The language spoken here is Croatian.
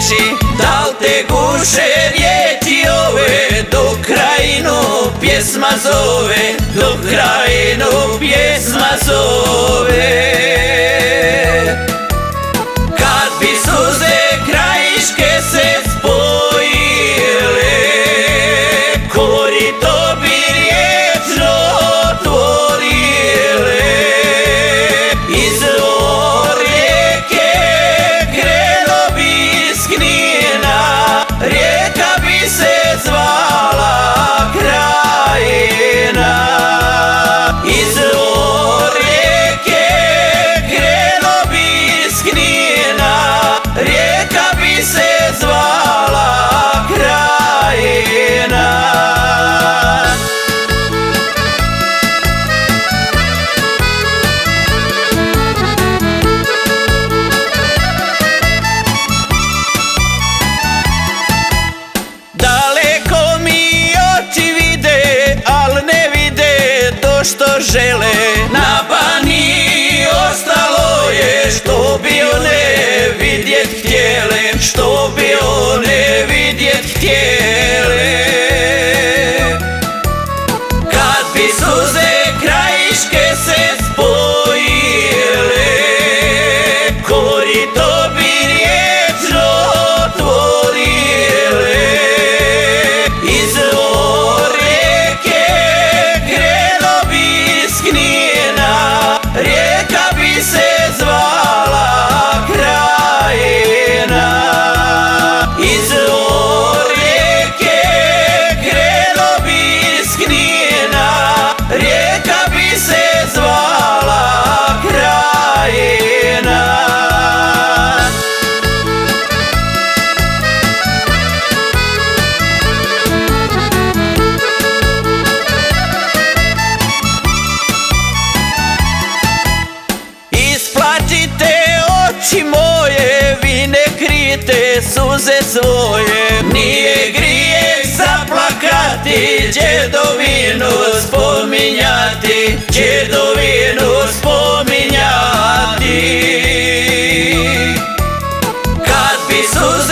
reći Da li te guše riječi ove? Do krajinu pjesma zove Do što žele. Na bani ostalo je što bi one vidjet htjele Što bi one vidjet oči moje, vi ne krijete suze svoje. Nije grijeh zaplakati, džedovinu spominjati Džedovinu spominjati. Kad bi suze